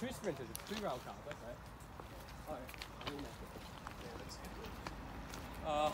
two sprinters, two rail cars, okay. Oh, uh,